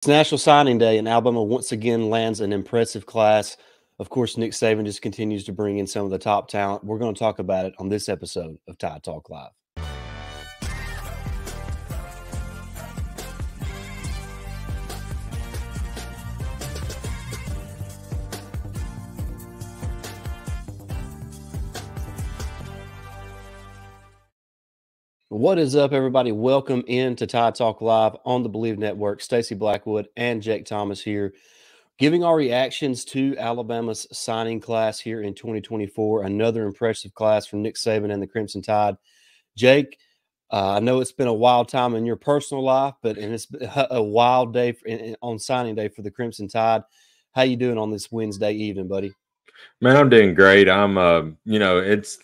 It's National Signing Day, and Alabama once again lands an impressive class. Of course, Nick Saban just continues to bring in some of the top talent. We're going to talk about it on this episode of Tide Talk Live. What is up, everybody? Welcome in to Tide Talk Live on the Believe Network. Stacey Blackwood and Jake Thomas here, giving our reactions to Alabama's signing class here in 2024. Another impressive class from Nick Saban and the Crimson Tide. Jake, uh, I know it's been a wild time in your personal life, but and it's a wild day for, in, on signing day for the Crimson Tide. How you doing on this Wednesday evening, buddy? Man, I'm doing great. I'm, uh, you know, it's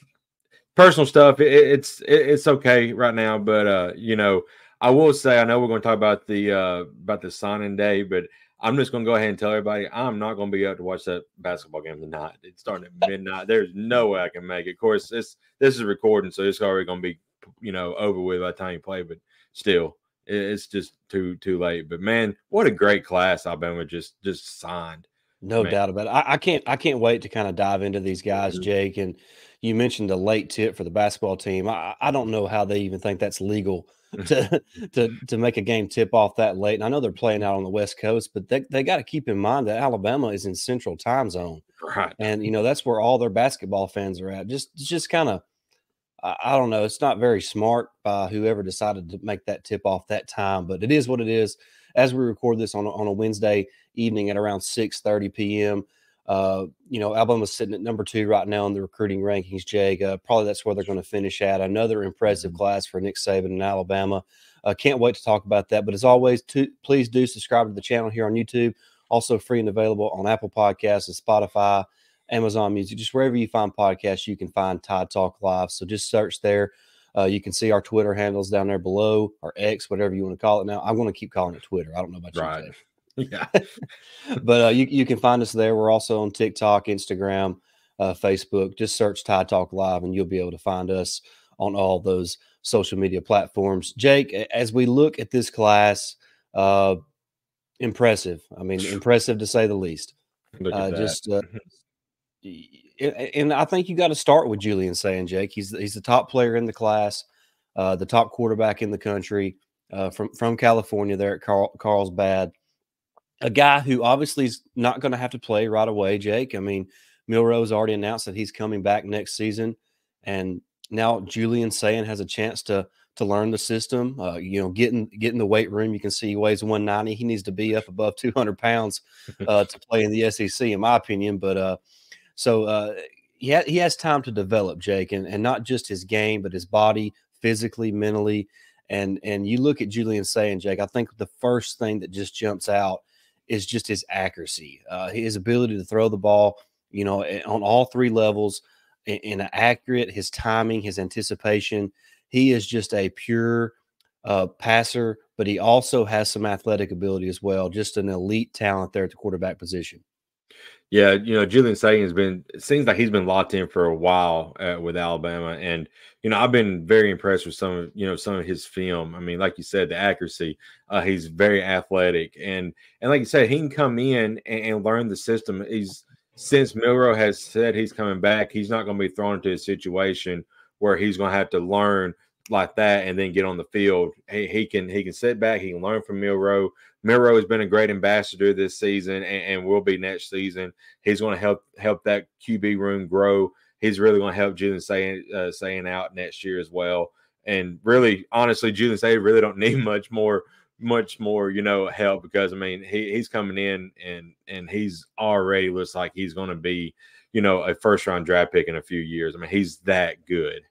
personal stuff. It, it's it, it's okay right now, but uh, you know, I will say I know we're going to talk about the uh, about the signing day, but I'm just going to go ahead and tell everybody I'm not going to be up to watch that basketball game tonight. It's starting at midnight. There's no way I can make it. Of course, this this is recording, so it's already going to be you know over with by the time you play. But still, it's just too too late. But man, what a great class Alabama just just signed. No man. doubt about it. I, I, can't I can't wait to kind of dive into these guys, mm-hmm. Jake, and you mentioned a late tip for the basketball team. I, I don't know how they even think that's legal to to to make a game tip off that late. And I know they're playing out on the West Coast, but they, they got to keep in mind that Alabama is in Central Time Zone, right? And you know that's where all their basketball fans are at. Just just kind of. I don't know. It's not very smart by whoever decided to make that tip off that time, but it is what it is. As we record this on a, on a Wednesday evening at around 6 30 p.m., uh, you know, Alabama's sitting at number two right now in the recruiting rankings, Jake. Uh, probably that's where they're going to finish at. Another impressive mm-hmm. class for Nick Saban in Alabama. Uh, can't wait to talk about that. But as always, to, please do subscribe to the channel here on YouTube. Also free and available on Apple Podcasts and Spotify, Amazon Music, just wherever you find podcasts, you can find Tide Talk Live. So just search there. Uh, you can see our Twitter handles down there below, or X, whatever you want to call it now. I'm going to keep calling it Twitter. I don't know about right. you. Right. Yeah. but uh, you, you can find us there. We're also on TikTok, Instagram, uh, Facebook. Just search Tide Talk Live and you'll be able to find us on all those social media platforms. Jake, as we look at this class, uh, impressive. I mean, impressive to say the least. Uh, just, uh, and I think you got to start with Julian Sayin, Jake. He's he's the top player in the class, uh, the top quarterback in the country uh, from from California there at Carl, Carlsbad a guy who obviously is not going to have to play right away, Jake. I mean, Milroe's already announced that he's coming back next season, and now Julian Sayin has a chance to to learn the system. Uh, you know, getting get in the weight room. You can see he weighs 190. He needs to be up above 200 pounds uh, to play in the SEC, in my opinion. But uh, so uh, he ha- he has time to develop, Jake, and and not just his game, but his body, physically, mentally. And and you look at Julian Sayin, Jake. I think the first thing that just jumps out is just his accuracy, uh, his ability to throw the ball, you know, on all three levels in, in accurate, his timing, his anticipation. He is just a pure uh, passer, but he also has some athletic ability as well. Just an elite talent there at the quarterback position. Yeah, you know, Julian Sayin has been. It seems like he's been locked in for a while uh, with Alabama, and you know, I've been very impressed with some of you know some of his film. I mean, like you said, the accuracy. Uh, he's very athletic, and and like you said, he can come in and, and learn the system. He's since Milroe has said he's coming back, he's not going to be thrown into a situation where he's going to have to learn like that and then get on the field. He, he can he can sit back, he can learn from Milroe. Milroe has been a great ambassador this season and, and will be next season. He's going to help help that QB room grow. He's really going to help Julian Sayin uh, Sayin out next year as well. And really, honestly, Julian Sayin really don't need much more much more, you know, help because I mean he, he's coming in and and he's already looks like he's going to be, you know, a first round draft pick in a few years. I mean, he's that good.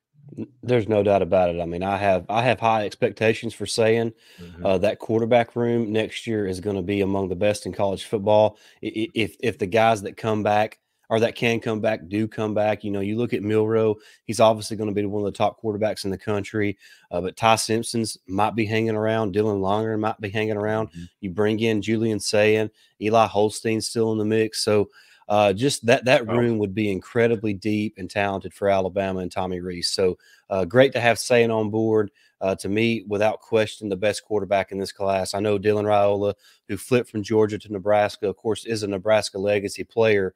There's no doubt about it. I mean, I have I have high expectations for Sayin mm-hmm. uh, that quarterback room next year is going to be among the best in college football. If if the guys that come back or that can come back do come back, you know, you look at Milroe, he's obviously going to be one of the top quarterbacks in the country. Uh, but Ty Simpson's might be hanging around, Dylan Lonergan might be hanging around. Mm-hmm. You bring in Julian Sayin, Eli Holstein's still in the mix, so uh, just that that room would be incredibly deep and talented for Alabama and Tommy Rees. So uh, great to have Sayin on board. Uh, to me, without question, the best quarterback in this class. I know Dylan Raiola, who flipped from Georgia to Nebraska, of course, is a Nebraska legacy player.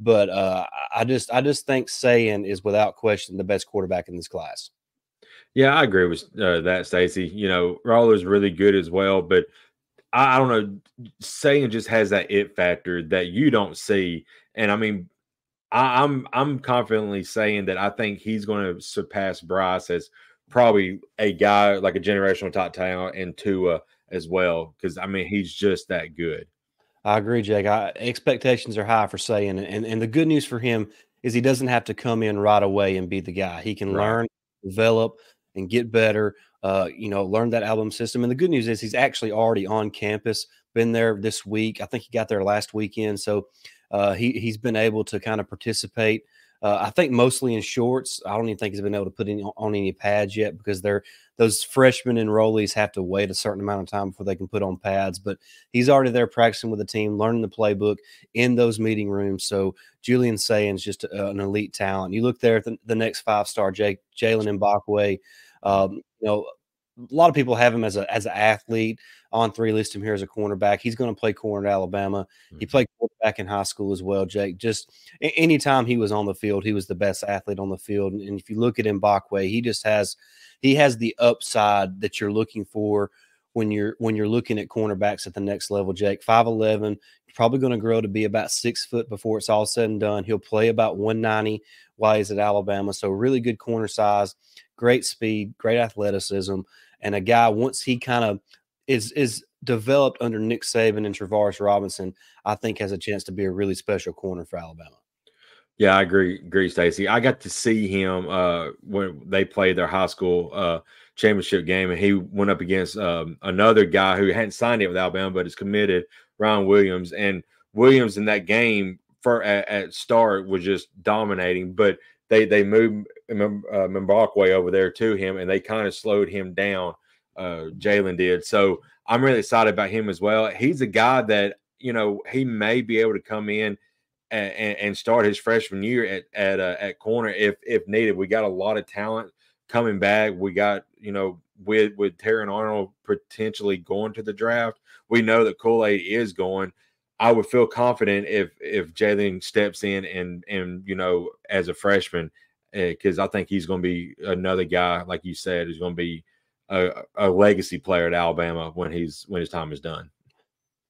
But uh, I just I just think Sayin is without question the best quarterback in this class. Yeah, I agree with uh, that, Stacey. You know, is really good as well, but I, I don't know. Sayin just has that it factor that you don't see, and I mean, I, I'm I'm confidently saying that I think he's going to surpass Bryce as probably a guy like a generational top talent and Tua as well because I mean he's just that good. I agree, Jake. I, expectations are high for Sayin, and and the good news for him is he doesn't have to come in right away and be the guy. He can right. learn, develop, and get better. Uh, you know, learn that album system. And the good news is he's actually already on campus. Been there this week. I think he got there last weekend. So uh, he he's been able to kind of participate. Uh, I think mostly in shorts. I don't even think he's been able to put any on any pads yet because they're those freshmen enrollees have to wait a certain amount of time before they can put on pads. But he's already there practicing with the team, learning the playbook in those meeting rooms. So Julian Sayin's just a, an elite talent. You look there at the, the next five star, Jake Jaylen Mbakwe. Um, you know, a lot of people have him as a as an athlete. On three list him here as a cornerback. He's going to play corner at Alabama. Mm-hmm. He played quarterback in high school as well. Jake, just anytime he was on the field, he was the best athlete on the field. And if you look at Mbakwe, he just has he has the upside that you're looking for when you're when you're looking at cornerbacks at the next level. Jake, five eleven, probably going to grow to be about six foot before it's all said and done. He'll play about one ninety while he's at Alabama, so really good corner size, great speed, great athleticism and a guy once he kind of is is developed under Nick Saban and Travaris Robinson, I think has a chance to be a really special corner for Alabama. Yeah, I agree, agree, Stacey. I got to see him uh, when they played their high school uh, championship game, and he went up against um, another guy who hadn't signed it with Alabama, but is committed, Ryan Williams. And Williams in that game for at, at start was just dominating, but they they moved uh, Mbakwe over there to him, and they kind of slowed him down. Uh, Jaylen did. So I'm really excited about him as well. He's a guy that you know he may be able to come in and, and start his freshman year at at uh, at corner if if needed. We got a lot of talent coming back. We got you know with with Terrion Arnold potentially going to the draft. We know that Kool Aid is going. I would feel confident if if Jaylen steps in and and you know as a freshman because eh, I think he's going to be another guy like you said is going to be a, a, legacy player at Alabama when he's when his time is done.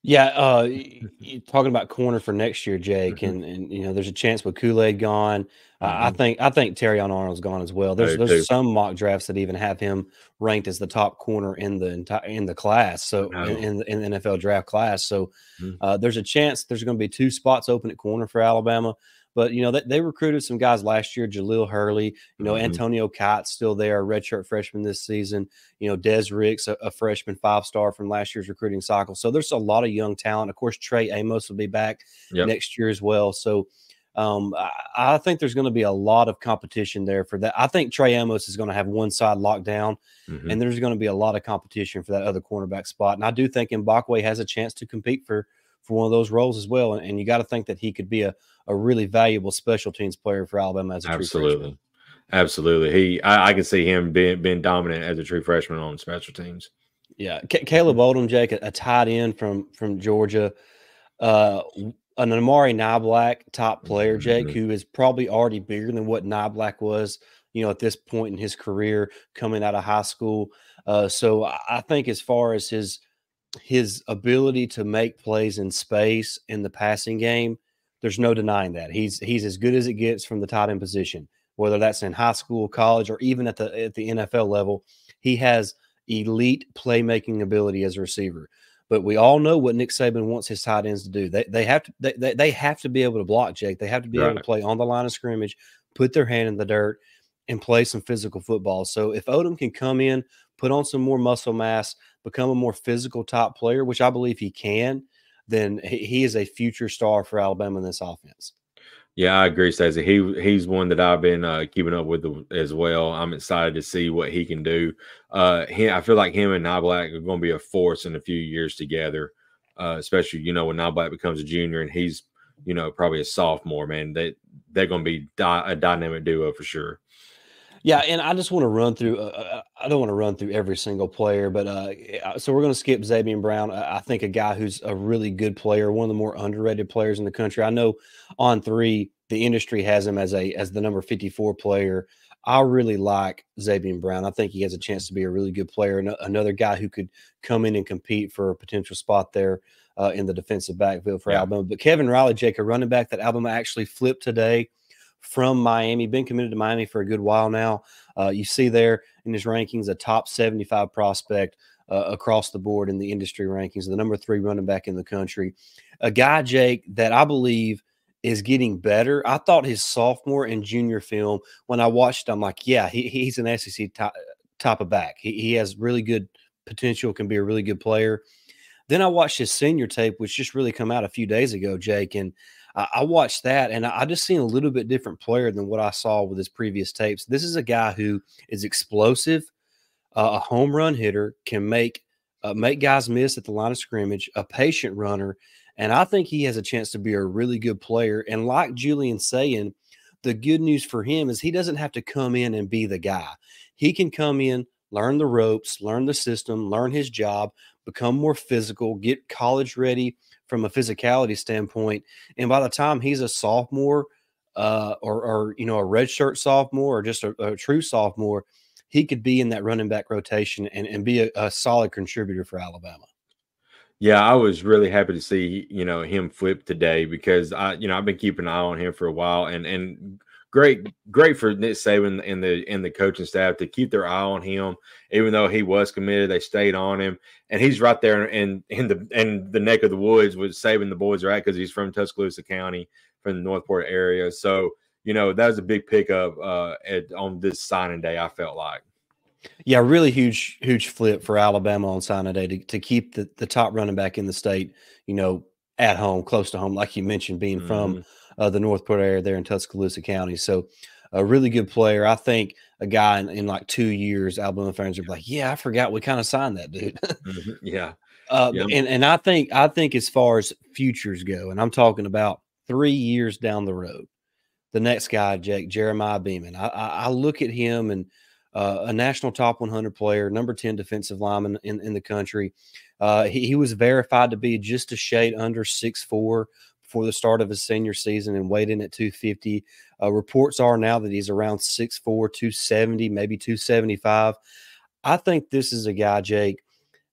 Yeah, uh, talking about corner for next year, Jake, mm-hmm. and and you know, there's a chance with Kool Aid gone. Mm-hmm. I think I think Terrion Arnold's gone as well. There's there's some mock drafts that even have him ranked as the top corner in the entire in the class. So in, in, the, in, the NFL draft class. So mm-hmm. uh, there's a chance there's going to be two spots open at corner for Alabama. But you know they, they recruited some guys last year. Jahlil Hurley, you know mm-hmm. Antonio Kite's still there, redshirt freshman this season. You know Des Ricks, a, a freshman five star from last year's recruiting cycle. So there's a lot of young talent. Of course, Trey Amos will be back yep. next year as well. So um, I, I, think there's going to be a lot of competition there for that. I think Trey Amos is going to have one side locked down, mm-hmm. and there's going to be a lot of competition for that other cornerback spot. And I do think Mbakwe has a chance to compete for for one of those roles as well. And, and you got to think that he could be a, a really valuable special teams player for Alabama as a absolutely, absolutely. He, I, I, can see him being being dominant as a true freshman on special teams. Yeah, C- Caleb Odom, Jake, a, a tight end from from Georgia, uh, an Amari Niblack top player, Jake, mm-hmm. who is probably already bigger than what Niblack was, you know, at this point in his career coming out of high school. Uh, so I think as far as his his ability to make plays in space in the passing game, there's no denying that. He's he's as good as it gets from the tight end position, whether that's in high school, college, or even at the at the NFL level. He has elite playmaking ability as a receiver. But we all know what Nick Saban wants his tight ends to do. They, they have to they, they have to be able to block, Jake. They have to be right. able to play on the line of scrimmage, put their hand in the dirt, and play some physical football. So if Odom can come in, put on some more muscle mass, become a more physical top player, which I believe he can, then he is a future star for Alabama in this offense. Yeah, I agree, Stacey. He he's one that I've been uh, keeping up with as well. I'm excited to see what he can do. Uh, he, I feel like him and Niblack are going to be a force in a few years together, uh, especially you know when Niblack becomes a junior and he's you know, probably a sophomore. Man, they they're going to be di- a dynamic duo for sure. Yeah, and I just want to run through. Uh, uh I don't want to run through every single player, but uh, so we're going to skip Zabien Brown. I think a guy who's a really good player, one of the more underrated players in the country. I know on three, the industry has him as a as the number fifty four player. I really like Zabien Brown. I think he has a chance to be a really good player, and another guy who could come in and compete for a potential spot there uh, in the defensive backfield for yeah. Alabama. But Kevin Riley, Jake, a running back that Alabama actually flipped today from Miami, been committed to Miami for a good while now. Uh, you see there in his rankings a top 75 prospect uh, across the board in the industry rankings, the number three running back in the country. A guy, Jake, that I believe is getting better. I thought his sophomore and junior film, when I watched, I'm like, yeah, he, he's an SEC top, top of back. He, he has really good potential, can be a really good player. Then I watched his senior tape, which just really come out a few days ago, Jake, and I, I watched that, and I, I just seen a little bit different player than what I saw with his previous tapes. This is a guy who is explosive, uh, a home run hitter, can make uh, make guys miss at the line of scrimmage, a patient runner, and I think he has a chance to be a really good player. And like Julian Sayin, the good news for him is he doesn't have to come in and be the guy. He can come in, learn the ropes, learn the system, learn his job, become more physical, get college ready from a physicality standpoint. And by the time he's a sophomore, uh, or, or you know, a redshirt sophomore or just a, a, true sophomore, he could be in that running back rotation and, and be a, a solid contributor for Alabama. Yeah, I was really happy to see you know him flip today because I you know I've been keeping an eye on him for a while and and great, great for Nick Saban and the and the coaching staff to keep their eye on him. Even though he was committed, they stayed on him, and he's right there in in the in the neck of the woods with Saban the boys are at because he's from Tuscaloosa County, from the Northport area. So you know that was a big pickup uh, at, on this signing day. I felt like. Yeah, really huge, huge flip for Alabama on signing day to, to keep the, the top running back in the state, you know, at home, close to home, like you mentioned, being mm-hmm. from uh, the Northport area there in Tuscaloosa County. So a really good player. I think a guy in, in like two years, Alabama fans are like, yeah, I forgot we kind of signed that dude. mm-hmm. Yeah. Uh, yeah. And and I think I think as far as futures go, and I'm talking about three years down the road, the next guy, Jake Jeremiah Beaman. I, I, I look at him and uh, a national top 100 player, number 10 defensive lineman in, in the country. Uh, he, he, was verified to be just a shade under six four before the start of his senior season and weighed in at 250. Uh, reports are now that he's around 6'4, 270, maybe 275. I think this is a guy, Jake,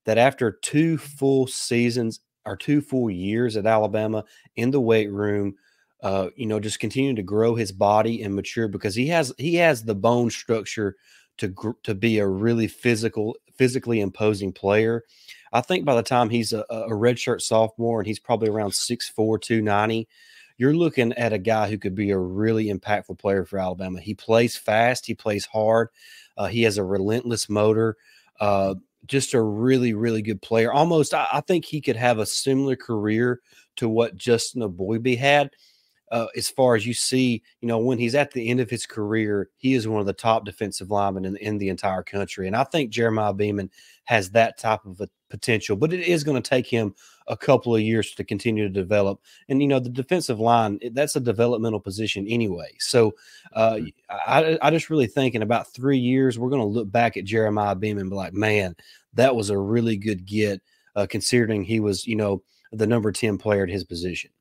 that after two full seasons or two full years at Alabama in the weight room, uh, you know, just continue to grow his body and mature because he has he has the bone structure to to be a really physical, physically imposing player. I think by the time he's a, a redshirt sophomore and he's probably around 6'4, 290, you're looking at a guy who could be a really impactful player for Alabama. He plays fast, he plays hard, uh, he has a relentless motor. Uh, just a really, really good player. Almost, I, I, think he could have a similar career to what Justin Eboigbe had uh, as far as you see, you know, when he's at the end of his career, he is one of the top defensive linemen in, in the entire country. And I think Jeremiah Beaman has that type of a potential, but it is going to take him a couple of years to continue to develop. And, you know, the defensive line, that's a developmental position anyway. So uh, mm-hmm. I, I just really think in about three years, we're going to look back at Jeremiah Beaman and be like, man, that was a really good get, uh, considering he was, you know, the number 10 player at his position.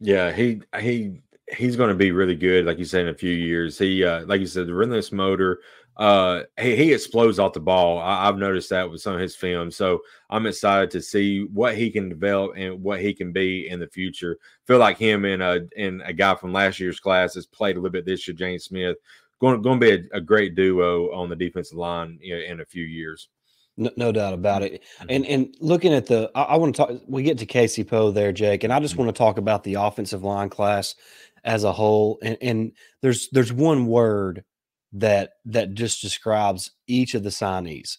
Yeah, he he he's going to be really good, like you said, in a few years. He, uh, like you said, the relentless motor. Uh, he, he explodes off the ball. I, have noticed that with some of his films. So I'm excited to see what he can develop and what he can be in the future. Feel like him and a and a guy from last year's class has played a little bit this year, James Smith. Going going to be a, a, great duo on the defensive line you know, in a few years. No, no, doubt about it. Mm-hmm. And and looking at the, I, I want to talk. We get to Casey Poe there, Jake, and I just mm-hmm. want to talk about the offensive line class as a whole. And, and there's there's one word that that just describes each of the signees,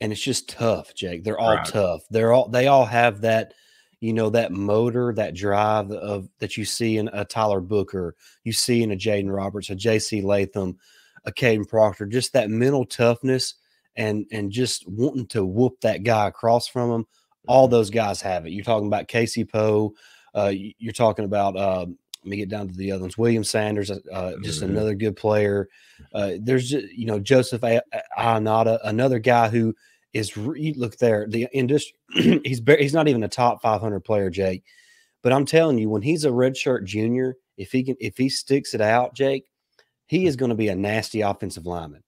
and it's just tough, Jake. They're all right. tough. They're all they all have that, you know, that motor, that drive of that you see in a Tyler Booker, you see in a Jaeden Roberts, a J.C. Latham, a Kadyn Proctor, just that mental toughness and and just wanting to whoop that guy across from him. All mm-hmm. those guys have it. You're talking about Casey Poe, Uh, you're talking about. Uh, let me get down to the other ones. William Sanders, uh, just mm-hmm. another good player. Uh, there's you know Joseph Ionata, another guy who is re- look there. The industry, he's he's not even a top 500 player, Jake. But I'm telling you, when he's a redshirt junior, if he can, if he sticks it out, Jake, he is going to be a nasty offensive lineman.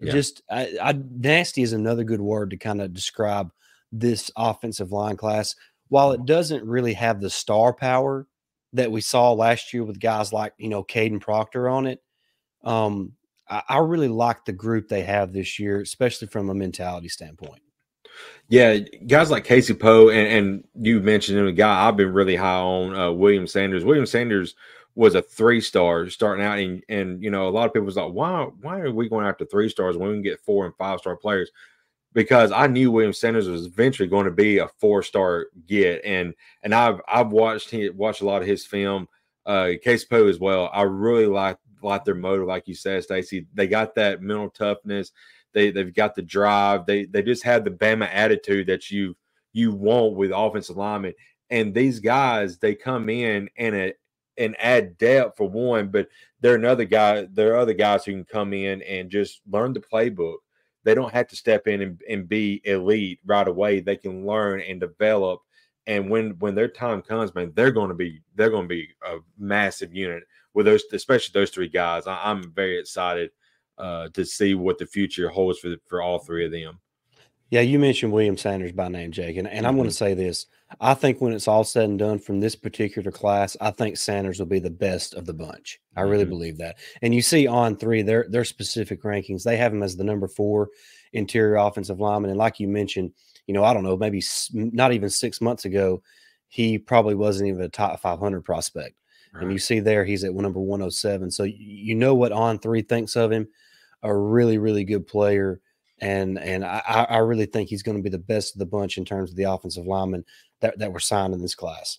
Yeah. Just I, I, nasty is another good word to kind of describe this offensive line class. While it doesn't really have the star power that we saw last year with guys like you know Kadyn Proctor on it, um, I, I really like the group they have this year, especially from a mentality standpoint. Yeah, guys like Casey Poe and, and you mentioned him, a guy I've been really high on, uh, William Sanders. William Sanders was a three star starting out, and and you know a lot of people was like, why why are we going after three stars when we can get four and five star players? Because I knew William Sanders was eventually going to be a four star get, and and I've I've watched he watched a lot of his film, uh, Casey Poe as well. I really like like their motor, like you said, Stacey. They got that mental toughness. They they've got the drive. They they just have the Bama attitude that you you want with offensive linemen. And these guys, they come in and it and add depth for one, but they're another guy. There are other guys who can come in and just learn the playbook. They don't have to step in and, and be elite right away. They can learn and develop. And when when their time comes, man, they're going to be they're going to be a massive unit with those, especially those three guys. I, am very excited uh, to see what the future holds for for all three of them. Yeah, you mentioned William Sanders by name, Jake, and, and mm-hmm. I'm going to say this. I think when it's all said and done from this particular class, I think Sanders will be the best of the bunch. I really mm-hmm. believe that. And you see on three, their their specific rankings, they have him as the number four interior offensive lineman. And like you mentioned, you know, I don't know, maybe not even six months ago, he probably wasn't even a top 500 prospect. Right. And you see there, he's at number 107. So you know what on three thinks of him, a really, really good player and and I, I really think he's going to be the best of the bunch in terms of the offensive linemen that, that were signed in this class.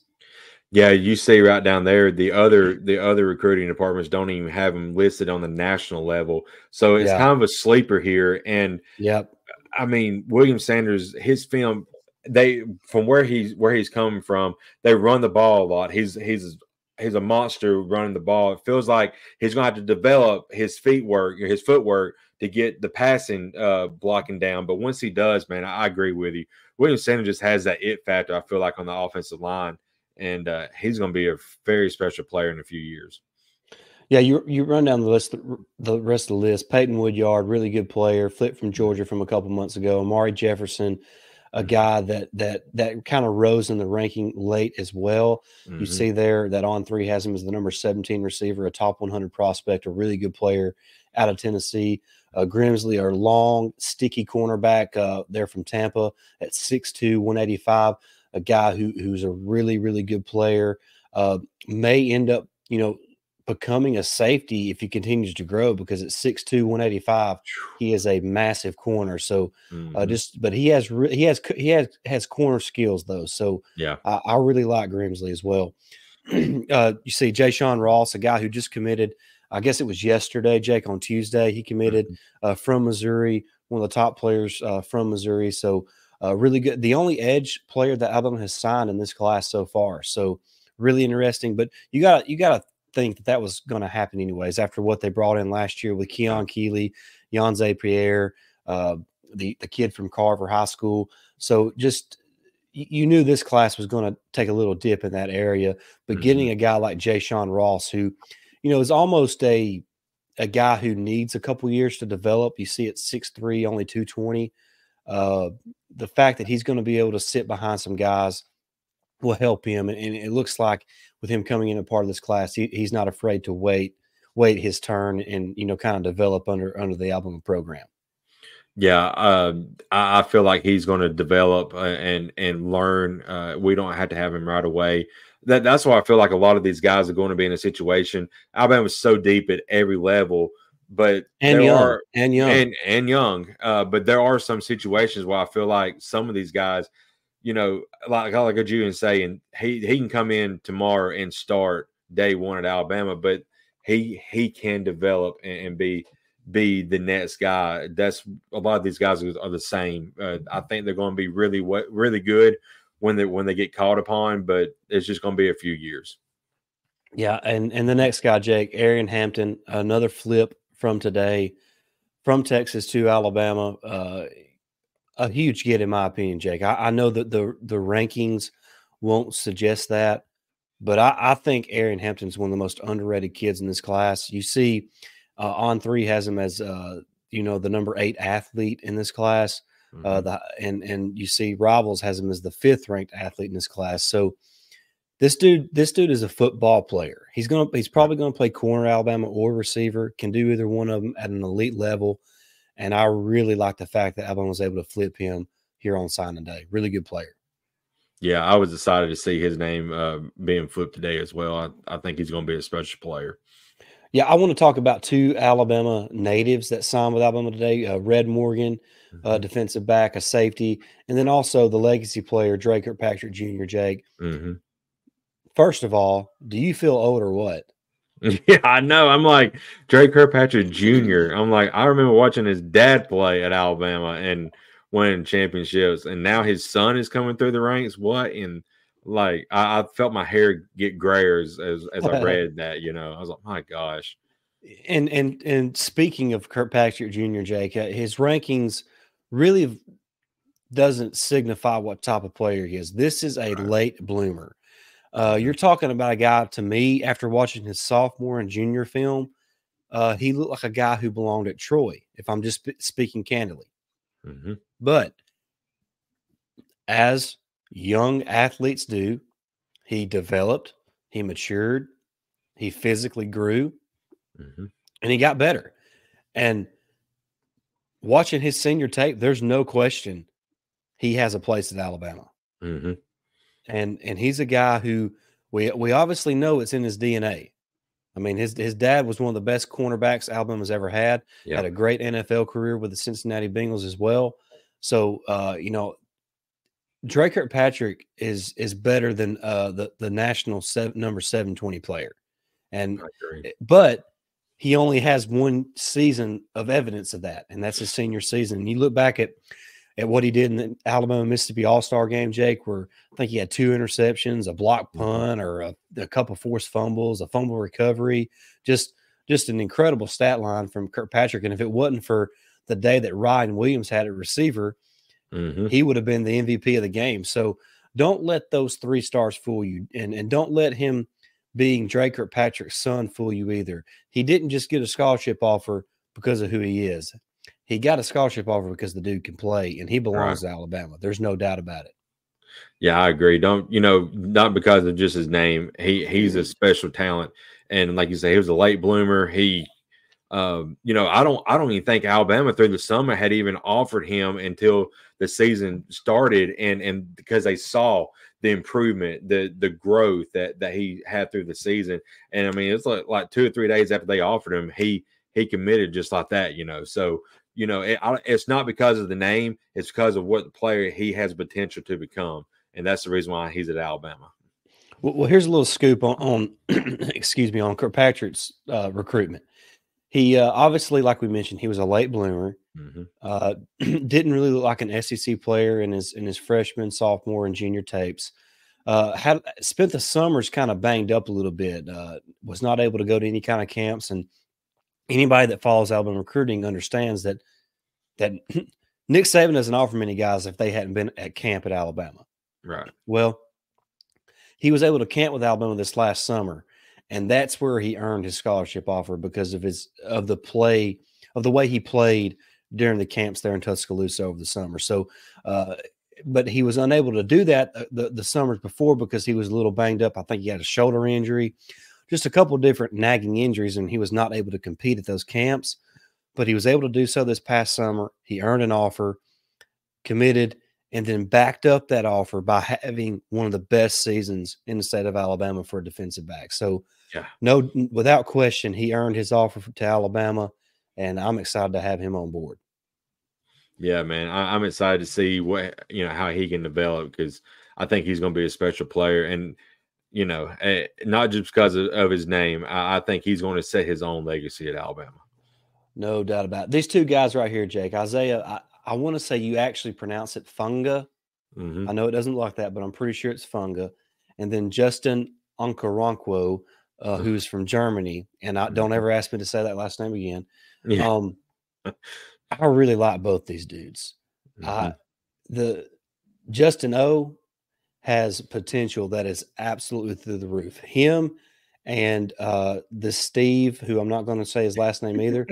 Yeah, you see right down there the other the other recruiting departments don't even have him listed on the national level, so it's yeah. kind of a sleeper here. And yep, I mean William Sanders, his film they from where he's where he's coming from, they run the ball a lot. He's he's he's a monster running the ball. It feels like he's going to have to develop his feet work, his footwork to get the passing uh, blocking down. But once he does, man, I, I agree with you. William Sanders just has that it factor. I feel like on the offensive line, and uh, he's going to be a very special player in a few years. Yeah, you you run down the list, the rest of the list. Peyton Woodyard, really good player, flipped from Georgia from a couple months ago. Amari Jefferson, a guy that that that kind of rose in the ranking late as well. Mm-hmm. You see there that on three has him as the number 17 receiver, a top 100 prospect, a really good player out of Tennessee. Uh, Grimsley, our long, sticky cornerback uh, there from Tampa at 6'2, 185, a guy who who's a really, really good player. Uh, may end up, you know, becoming a safety if he continues to grow because at 6'2 185 he is a massive corner so uh, mm-hmm. uh, just but he has he has he has has corner skills though so yeah i, I really like grimsley as well uh, you see Jayshawn Ross a guy who just committed i guess it was yesterday jake on tuesday he committed mm-hmm. uh, from missouri one of the top players uh, from missouri so uh, really good the only edge player that alabama has signed in this class so far so really interesting but you got you got to think that that was going to happen anyways after what they brought in last year with Keon Keeley, Jan Pierre, uh, the the kid from Carver High School. So just you knew this class was going to take a little dip in that area, but mm-hmm. getting a guy like Jayshawn Ross, who you know is almost a a guy who needs a couple years to develop. You see, at six three, only two twenty. Uh, the fact that he's going to be able to sit behind some guys will help him, and, and it looks like with him coming in a part of this class, he, he's not afraid to wait wait his turn and you know kind of develop under under the Alabama program. Yeah, uh, I, I, feel like he's going to develop uh, and and learn. Uh, we don't have to have him right away. That that's why I feel like a lot of these guys are going to be in a situation. Alabama is so deep at every level, but and young are, and young and and young. Uh, but there are some situations where I feel like some of these guys you know, like like Julian Sayin he he can come in tomorrow and start day one at Alabama, but he he can develop and, and be be the next guy. That's a lot of these guys are the same. Uh, I think they're going to be really what really good when they when they get called upon, but it's just going to be a few years. Yeah, and and the next guy, Jake Aeryn Hampton, another flip from today, from Texas to Alabama. Uh, a huge get in my opinion, Jake. I, I, know that the the rankings won't suggest that, but I, I think Aeryn Hampton's one of the most underrated kids in this class. You see, uh, on three has him as uh, you know the number eight athlete in this class. Uh, mm-hmm. Uh, the and and you see Rivals has him as the fifth ranked athlete in this class. So this dude, this dude is a football player. He's gonna he's probably gonna play corner Alabama or receiver. Can do either one of them at an elite level. And I really like the fact that Alabama was able to flip him here on signing day. Really good player. Yeah, I was excited to see his name uh, being flipped today as well. I, I think he's going to be a special player. Yeah, I want to talk about two Alabama natives that signed with Alabama today uh, Red Morgan, mm-hmm. uh, defensive back, a safety, and then also the legacy player, Dre Kirkpatrick Jr., Jake. Mm-hmm. First of all, do you feel old or what? Yeah, I know. I'm like Dre Kirkpatrick Jr. I'm like, I remember watching his dad play at Alabama and winning championships, and now his son is coming through the ranks. What? And like, I, I felt my hair get grayer as, as, as I read that. You know, I was like, my gosh. And and and speaking of Kirkpatrick Jr., Jake, uh, his rankings really doesn't signify what type of player he is. This is a right. late bloomer. Uh, you're talking about a guy to me after watching his sophomore and junior film. Uh, he looked like a guy who belonged at Troy, if I'm just sp- speaking candidly. Mm-hmm. But as young athletes do, he developed, he matured, he physically grew, mm-hmm. and he got better. And watching his senior tape, there's no question he has a place at Alabama. Mm-hmm and and he's a guy who we we obviously know it's in his DNA. I mean, his his dad was one of the best cornerbacks Alabama's ever had. Yep. Had a great NFL career with the Cincinnati Bengals as well. So uh, you know, Dre Kirkpatrick is is better than uh, the the national seven, number seven twenty player, and eh, but he only has one season of evidence of that, and that's his senior season. And you look back at at what he did in the Alabama Mississippi All Star game, Jake, where I think he had two interceptions, a block mm-hmm. punt, or a, a couple forced fumbles, a fumble recovery. Just just an incredible stat line from Kirkpatrick. And if it wasn't for the day that Ryan Williams had a receiver, mm-hmm. he would have been the MVP of the game. So don't let those three stars fool you, and and don't let him being Dre Kirkpatrick's son fool you either. He didn't just get a scholarship offer because of who he is. He got a scholarship offer because the dude can play and he belongs right. to Alabama. There's no doubt about it. Yeah, I agree. Don't you know? Not because of just his name. He he's a mm-hmm. special talent, and like you say, he was a late bloomer. He, um, you know, I don't I don't even think Alabama through the summer had even offered him until the season started, and and because they saw the improvement, the the growth that that he had through the season, and I mean, it's like like two or three days after they offered him, he he committed just like that, you know. So you know, it, it's not because of the name; it's because of what the player he has potential to become, and that's the reason why he's at Alabama. Well, well here's a little scoop on, on excuse me, on Kirkpatrick's uh, recruitment. He uh, obviously, like we mentioned, he was a late bloomer. Mm-hmm. Uh, didn't really look like an SEC player in his in his freshman, sophomore, and junior tapes. Uh, had spent the summers kind of banged up a little bit. Uh, was not able to go to any kind of camps, and anybody that follows Alabama recruiting understands that that Nick Saban doesn't offer many guys if they hadn't been at camp at Alabama. Right. Well, he was able to camp with Alabama this last summer, and that's where he earned his scholarship offer because of his of the play of the way he played during the camps there in Tuscaloosa over the summer. So, uh, but he was unable to do that uh, the, the summers before because he was a little banged up. I think he had a shoulder injury just a couple different nagging injuries, and he was not able to compete at those camps. But he was able to do so this past summer. He earned an offer, committed, and then backed up that offer by having one of the best seasons in the state of Alabama for a defensive back. So, yeah, no, without question, he earned his offer to Alabama, and I'm excited to have him on board. Yeah, man, I, am excited to see what you know how he can develop because I think he's going to be a special player. And you know, uh, not just because of, of his name. I, I, think he's going to set his own legacy at Alabama. No doubt about it. These two guys right here, Jake Isaiah. I, I want to say you actually pronounce it Funga. Mm-hmm. I know it doesn't look like that, but I'm pretty sure it's Funga. And then Justin Okoronkwo, uh, who's from Germany. And I don't mm-hmm. ever ask me to say that last name again. Yeah. Um, I really like both these dudes. Mm-hmm. I, the Justin O has potential that is absolutely through the roof. Him and uh, the Steve, who I'm not going to say his last name either.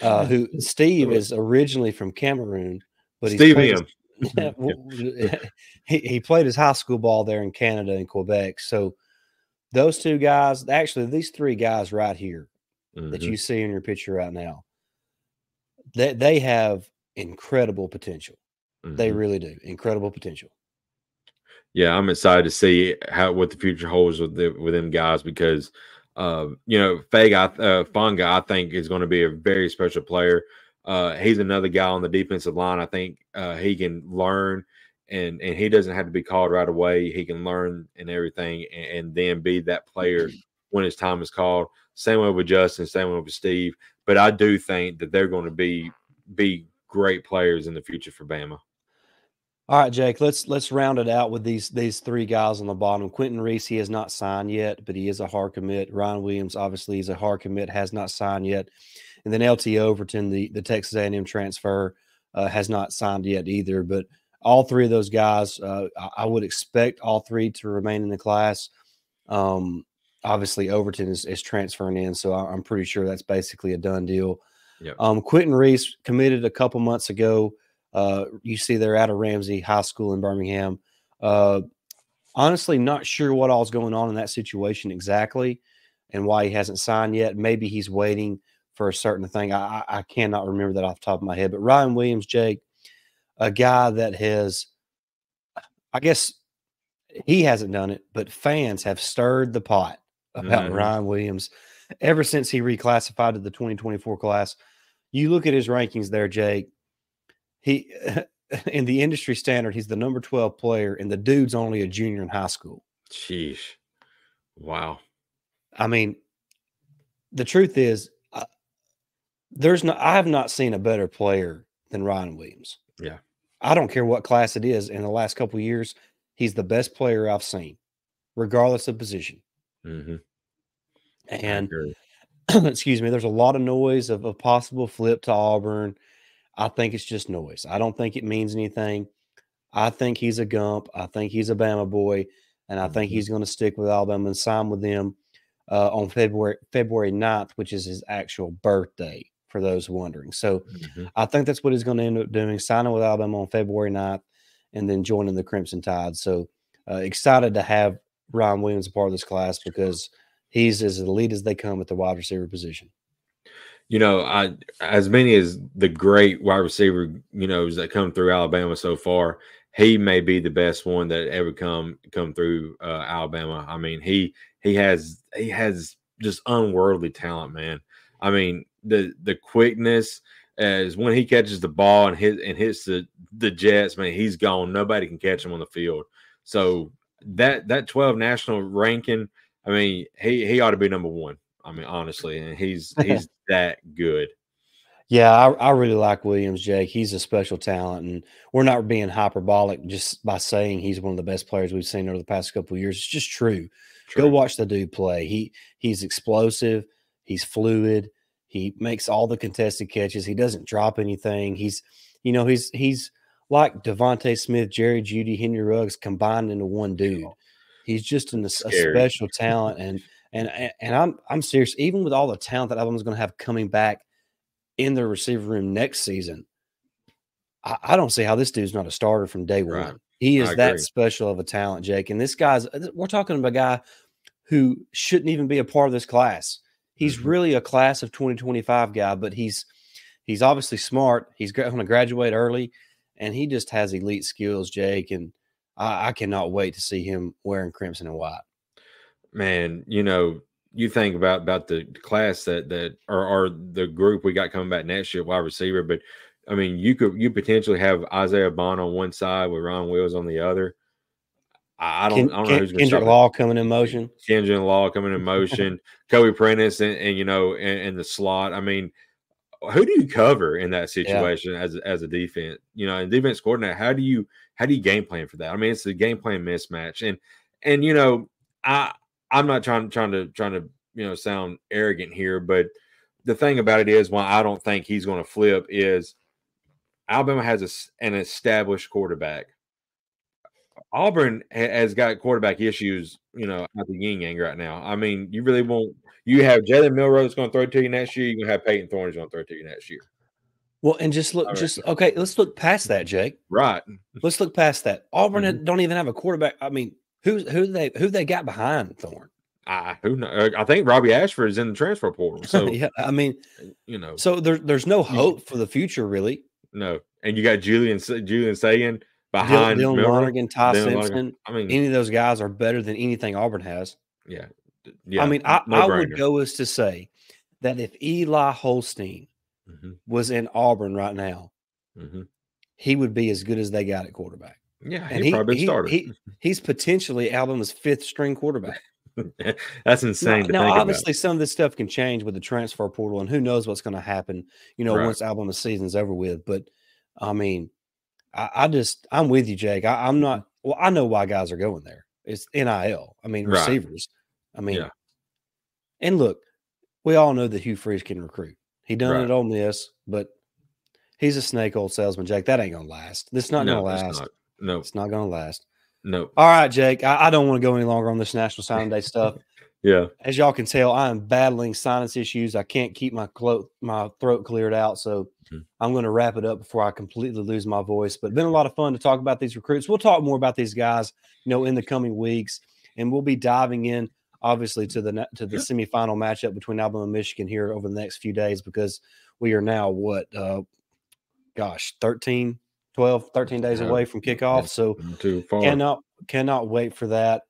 Uh, who Steve is originally from Cameroon, but Steve him. he, he played his high school ball there in Canada and Quebec. So those two guys, actually, these three guys right here mm-hmm. that you see in your picture right now, they, they have incredible potential. Mm-hmm. They really do. Incredible potential. Yeah, I'm excited to see how what the future holds with the, with them guys because uh, you know, Fega, uh, Funga, I think is going to be a very special player. Uh, he's another guy on the defensive line. I think uh, he can learn, and and he doesn't have to be called right away. He can learn and everything, and, and then be that player when his time is called. Same way with Justin, same way with Steve. But I do think that they're going to be be great players in the future for Bama. All right, Jake. Let's let's round it out with these these three guys on the bottom. Quentin Reese, he has not signed yet, but he is a hard commit. Ryan Williams, obviously, is a hard commit, has not signed yet, and then LT Overton, the the Texas A&M transfer, uh, has not signed yet either. But all three of those guys, uh, I, I, would expect all three to remain in the class. Um, obviously, Overton is, is transferring in, so I, am pretty sure that's basically a done deal. Yep. Um, Quentin Reese committed a couple months ago. Uh, you see, they're out of Ramsay High School in Birmingham. Uh, honestly, not sure what all's going on in that situation exactly and why he hasn't signed yet. Maybe he's waiting for a certain thing. I, I cannot remember that off the top of my head. But Ryan Williams, Jake, a guy that has, I guess he hasn't done it, but fans have stirred the pot about mm-hmm. Ryan Williams ever since he reclassified to the 2024 class. You look at his rankings there, Jake he in the industry standard, he's the number 12 player, and the dude's only a junior in high school. Sheesh. Wow. I mean, the truth is, uh, there's no, I have not seen a better player than Ryan Williams. Yeah. I don't care what class it is. In the last couple years, he's the best player I've seen, regardless of position. Mm-hmm. And excuse me, there's a lot of noise of a possible flip to Auburn I think it's just noise. I don't think it means anything. I think he's a Gump. I think he's a Bama boy, and I think mm-hmm. he's going to stick with Alabama and sign with them uh, on February February 9th, which is his actual birthday. For those wondering, so mm-hmm. I think that's what he's going to end up doing: signing with Alabama on February 9th, and then joining the Crimson Tide. So uh, excited to have Ryan Williams a part of this class because he's as elite as they come at the wide receiver position you know, I as many as the great wide receiver, you know, that come through Alabama so far, he may be the best one that ever come come through uh, Alabama. I mean, he he has he has just unworldly talent, man. I mean, the the quickness as when he catches the ball and hit and hits the the Jets, man, he's gone. Nobody can catch him on the field. So that that 12 national ranking, I mean, he he ought to be number one. I mean, honestly, and he's he's that good. Yeah, I, I, really like Williams, Jake. He's a special talent, and we're not being hyperbolic just by saying he's one of the best players we've seen over the past couple years. It's just true. true. Go watch the dude play. He he's explosive. He's fluid. He makes all the contested catches. He doesn't drop anything. He's, you know, he's he's like DeVonta Smith, Jerry Jeudy, Henry Ruggs combined into one dude. He's just an, a special talent, and and and I'm I'm serious. Even with all the talent that Alabama's going to have coming back in the receiver room next season, I, I, don't see how this dude's not a starter from day right. one. He is that special of a talent, Jake. And this guy's uh, we're talking about a guy who shouldn't even be a part of this class. He's mm-hmm. really a class of 2025 guy, but he's he's obviously smart. He's going to graduate early, and he just has elite skills, Jake. And I, I cannot wait to see him wearing crimson and white man, you know, you think about about the class that that or, or the group we got coming back next year, wide receiver. But I mean, you could you potentially have Isaiah Bond on one side with Ron Wills on the other. I don't, Ken, I don't know who's going to Kendrick Law coming in motion. Kendrick Law coming in motion. Kobe Prentice and, and you know in, in, the slot. I mean, who do you cover in that situation yeah. as as a defense? You know, and defense coordinator, how do you how do you game plan for that? I mean, it's a game plan mismatch, and and you know, I I'm not trying trying to trying to you know sound arrogant here, but the thing about it is, why I don't think he's going to flip is Alabama has a, an established quarterback. Auburn has got quarterback issues, you know, at the yin yang right now. I mean, you really won't. You have Jalen Milroe's going to throw to you next year. You're going to have Payton Thorne going to throw to you next year. Well, and just look, just okay. Let's look past that, Jake. Right. Let's look past that. Auburn mm-hmm. don't even have a quarterback. I mean, who's who they who they got behind Thorne? I who know? I think Robbie Ashford is in the transfer portal. So yeah, I mean, you know, so there's there's no hope for the future, really. No, and you got Julian Julian Sayin behind Dylan, Dylan Lonergan, Ty Dylan Simpson. Lonergan. I mean, any of those guys are better than anything Auburn has. Yeah, yeah. I mean, I, no I would go as to say that if Eli Holstein mm-hmm. was in Auburn right now, mm-hmm. he would be as good as they got at quarterback. Yeah, and he, probably he, started. He, he's potentially Alabama's fifth string quarterback. That's insane. Now, now obviously, some of this stuff can change with the transfer portal, and who knows what's going to happen. You know, right. once Alabama's season's over with. But I mean, I, I just I'm with you, Jake. I, am not. Well, I know why guys are going there. It's NIL. I mean, right. receivers. I mean, yeah. and look, we all know that Hugh Freeze can recruit. He done right. it on this, but he's a snake old salesman, Jake. That ain't gonna last. This not no, gonna last. No, it's not gonna last. No. All right, Jake. I, I don't want to go any longer on this National Signing Day stuff. yeah. As y'all can tell, I am battling sinus issues. I can't keep my clo- my throat cleared out, so mm-hmm. I'm going to wrap it up before I completely lose my voice. But been a lot of fun to talk about these recruits. We'll talk more about these guys, you know, in the coming weeks, and we'll be diving in obviously to the to the semifinal matchup between Alabama and Michigan here over the next few days because we are now what uh gosh 13 12, 13 days away from kickoff. So cannot cannot wait for that.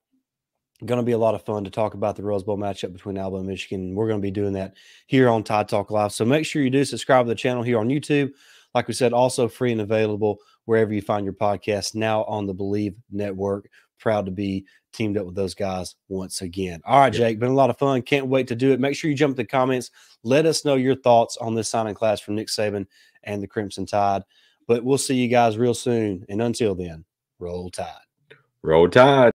Going to be a lot of fun to talk about the Rose Bowl matchup between Alabama and Michigan. We're going to be doing that here on Tide Talk Live. So make sure you do subscribe to the channel here on YouTube. Like we said, also free and available wherever you find your podcast. Now on the Believe Network. Proud to be teamed up with those guys once again. All right, Jake, been a lot of fun. Can't wait to do it. Make sure you jump in the comments. Let us know your thoughts on this signing class from Nick Saban and the Crimson Tide. But we'll see you guys real soon. And until then, roll tide. Roll tide.